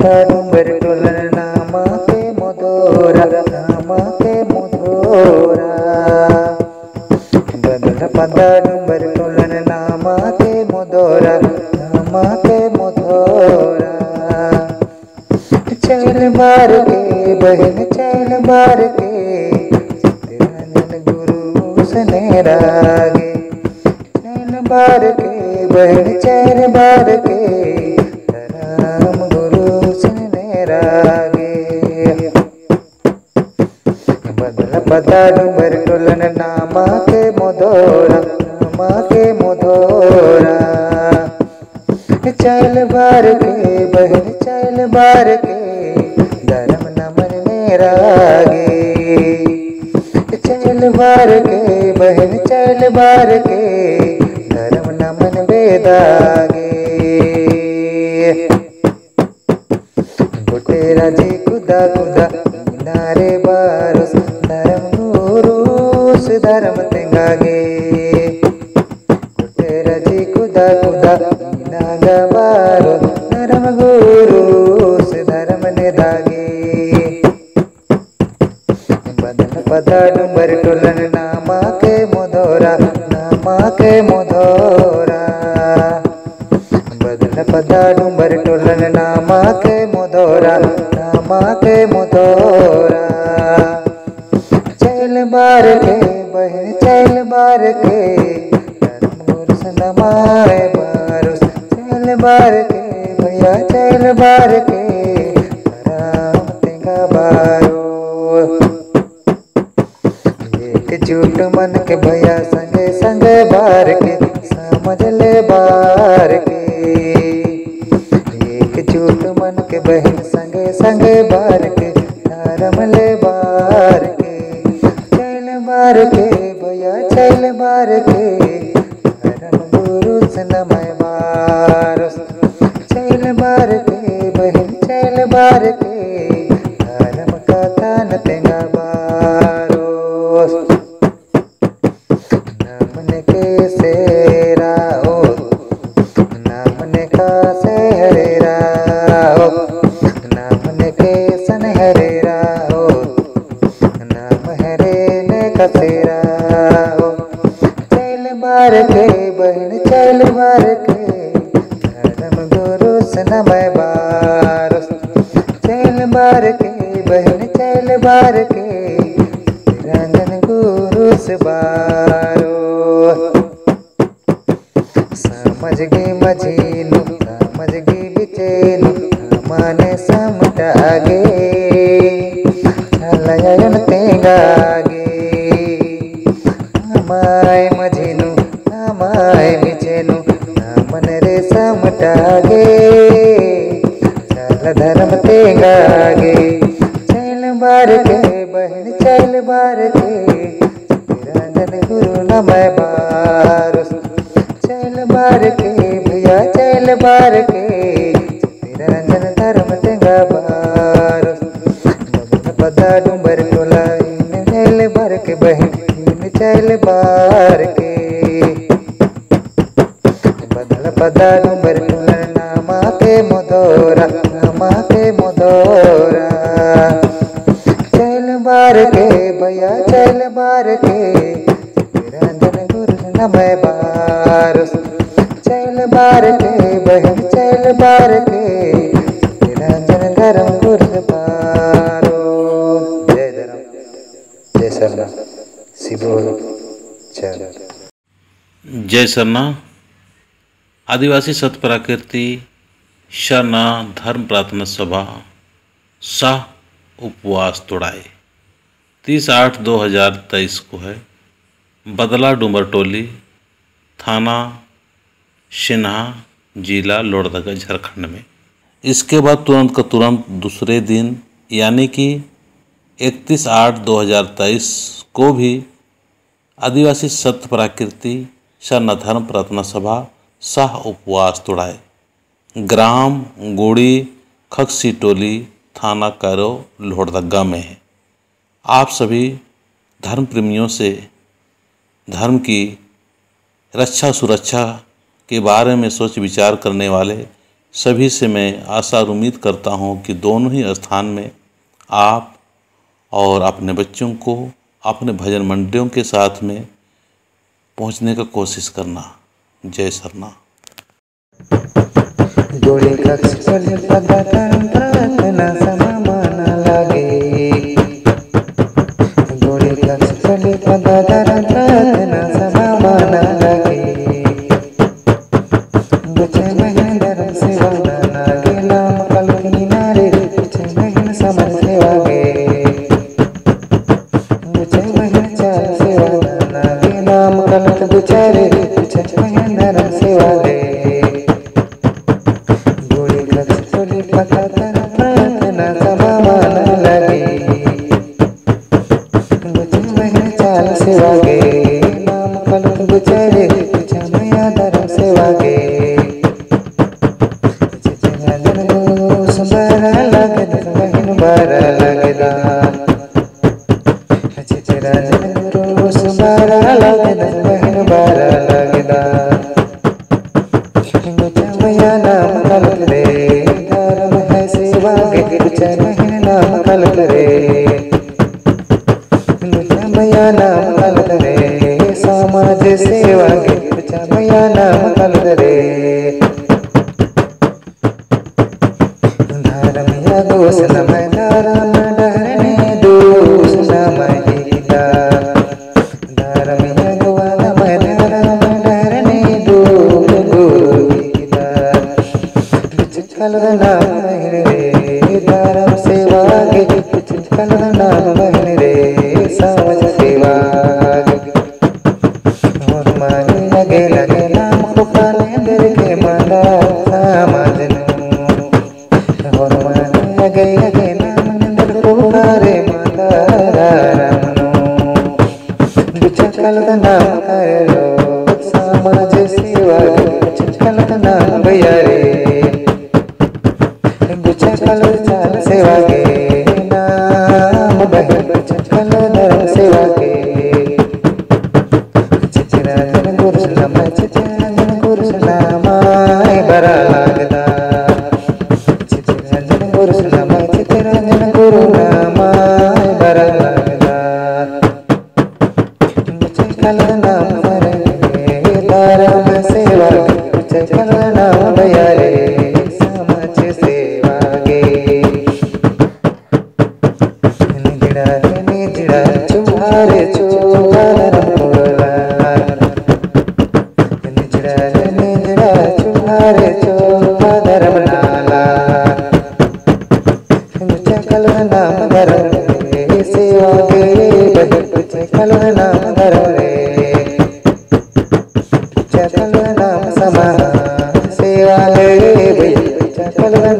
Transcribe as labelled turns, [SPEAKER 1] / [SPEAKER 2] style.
[SPEAKER 1] डूंगर Tollens नामा के मोदोरा नामा के मोदोरा बदल पदा डूंगर टोलन नामा के मोदोरा नामा के मोदोरा चैल बार के बहन चैल बार के तेरा गुरु सने रागे चैन बार के बदल बदा डूबर टोलन नामा के मोदोरा, नामा के मोदोरा। चल बार के, बहन चल बार के, धर्म नमन मेरा गे चल बार के, बहन चल बार के बदन पदा डूबर टोलन नामा के मोदोरा नामा के मोदोरा बदन पदा डूबर टोलन नामा के मोदोरा नामा के मोदोरा चल बार के बहन, चैल बार के धर्म गुरुस नमाए बारुस। चैल बार के भैया, चैल बार के। मन के भैया संगे संगे बार के, समझ ले बार के। एक झूठ मन के बहन संगे संगे बार के, धर्म ले बार के। चल बार के, भैया चल बार के। धर्म गुरु से बार गुरु सनमय बार, चैल बार के बहन, चैल बार के रंजन गुरु से बारो। समझ गई मझीनु समझ गई बिचेनु माने समटागे छलयन तेगागे हमाय चल धर्म तेगागे चैल बार के बहन चैल बार के। रंजन गुरु नमय बार चैल बार के भैया चैल बार के। बार के भैया चैल बार के रंजन गुरु नमय बार। चैल बार के बहन चैल बार के रंजन धर्म गुरु बारो जय धर्म। जय सरना। शिवोल चल।
[SPEAKER 2] जय सरना। आदिवासी सत प्राकृति शरना धर्म प्रार्थना सभा शाह उपवास तोड़ाए। तीस आठ दो हज़ार तेईस को है। बदला डूमर टोली, थाना सिन्हा जिला लोहरदगा, झारखंड में। इसके बाद तुरंत का तुरंत दूसरे दिन, यानी कि इकतीस आठ दो हज़ार तेईस को भी आदिवासी सत्य प्राकृति, शरण धर्म प्रार्थना सभा, शाह उपवास तोड़ाए। ग्राम, गोड़ी, खक्सी टोली, थाना कैरो, लोहरदगा में है। आप सभी धर्म प्रेमियों से धर्म की रक्षा सुरक्षा के बारे में सोच विचार करने वाले सभी से मैं आशा और उम्मीद करता हूँ कि दोनों ही स्थान में आप और अपने बच्चों को, अपने भजन मंडियों के साथ में पहुँचने का कोशिश करना। जय Sarna.
[SPEAKER 1] Gracias. i'm gonna call it ಚಂಚಲದನ ಸಮಾಜ ಸೇವಾ ಚಂಚಲದನ ಬಯ್ಯಾರೆ ಚಂಚಲ ಚಾಲ ಸೇವಾಗೆ ನಾಮ ಬಹ ಚಂಚಲದ ಸೇವಾಗೆ ಚಂಚಲ ಗುರು ಸಮ ಚಂಚಲ para ಚಪಲ ಚಪಲ